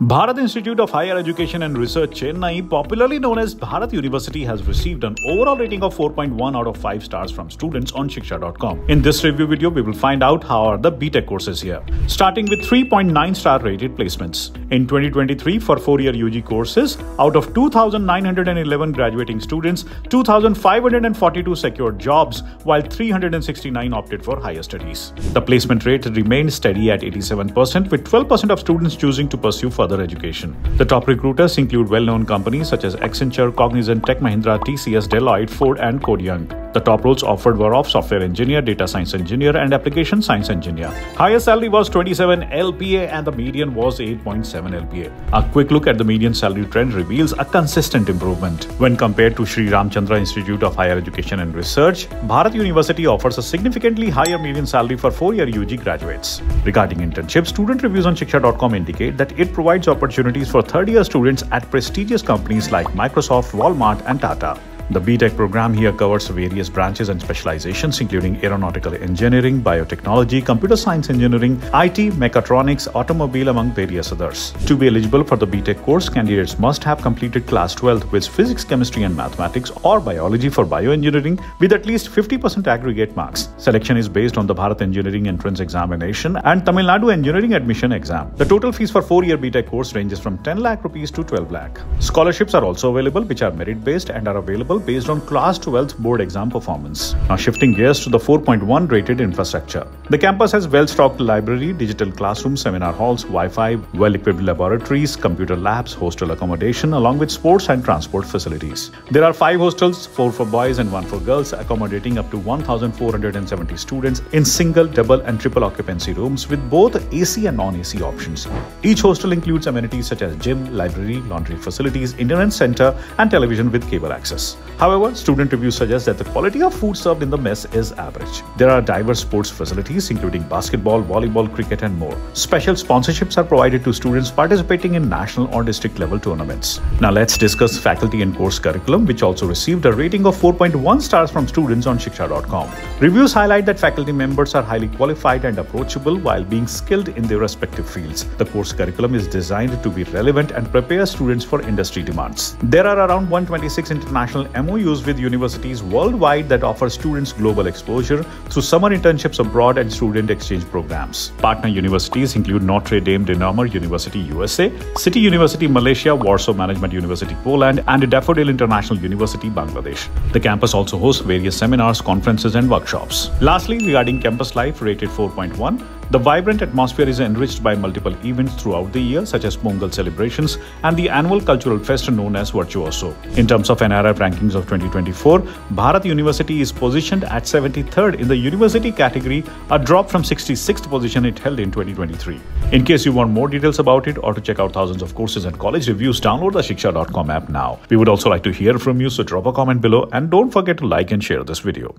Bharath Institute of Higher Education and Research Chennai, popularly known as Bharath University, has received an overall rating of 4.1 out of 5 stars from students on Shiksha.com. In this review video, we will find out how are the BTech courses here. Starting with 3.9 star rated placements. In 2023, for 4-year UG courses, out of 2,911 graduating students, 2,542 secured jobs, while 369 opted for higher studies. The placement rate remained steady at 87%, with 12% of students choosing to pursue further further education. The top recruiters include well-known companies such as Accenture, Cognizant, Tech Mahindra, TCS, Deloitte, Ford, and Codeyoung. The top roles offered were of software engineer, data science engineer, and application science engineer. Highest salary was 27 LPA and the median was 8.7 LPA. A quick look at the median salary trend reveals a consistent improvement. When compared to Sri Ramchandra Institute of Higher Education and Research, Bharath University offers a significantly higher median salary for four-year UG graduates. Regarding internships, student reviews on Shiksha.com indicate that it provides opportunities for third-year students at prestigious companies like Microsoft, Walmart, and Tata. The BTech program here covers various branches and specializations, including aeronautical engineering, biotechnology, computer science engineering, IT, mechatronics, automobile, among various others. To be eligible for the BTech course, candidates must have completed class 12 with physics, chemistry, and mathematics or biology for bioengineering with at least 50% aggregate marks. Selection is based on the Bharath Engineering Entrance Examination and Tamil Nadu Engineering Admission Exam. The total fees for 4-year BTech course ranges from 10 lakh rupees to 12 lakh. Scholarships are also available, which are merit-based and are available based on class 12th board exam performance. Now shifting gears to the 4.1 rated infrastructure. The campus has well-stocked library, digital classroom, seminar halls, Wi-Fi, well-equipped laboratories, computer labs, hostel accommodation, along with sports and transport facilities. There are five hostels, four for boys and one for girls, accommodating up to 1,470 students in single, double and triple occupancy rooms with both AC and non-AC options. Each hostel includes amenities such as gym, library, laundry facilities, internet center and television with cable access. However, student reviews suggest that the quality of food served in the mess is average. There are diverse sports facilities including basketball, volleyball, cricket and more. Special sponsorships are provided to students participating in national or district level tournaments. Now let's discuss faculty and course curriculum which also received a rating of 4.1 stars from students on shiksha.com. Reviews highlight that faculty members are highly qualified and approachable while being skilled in their respective fields. The course curriculum is designed to be relevant and prepare students for industry demands. There are around 126 international MOUs with universities worldwide that offer students global exposure through summer internships abroad and student exchange programs. Partner universities include Notre Dame de Namur University USA, City University Malaysia, Warsaw Management University Poland, and Daffodil International University Bangladesh. The campus also hosts various seminars, conferences, and workshops. Lastly, regarding campus life rated 4.1, the vibrant atmosphere is enriched by multiple events throughout the year, such as Pongal celebrations and the annual cultural fest known as Virtuoso. In terms of NIRF rankings of 2024, Bharath University is positioned at 73rd in the university category, a drop from 66th position it held in 2023. In case you want more details about it or to check out thousands of courses and college reviews, download the Shiksha.com app now. We would also like to hear from you, so drop a comment below and don't forget to like and share this video.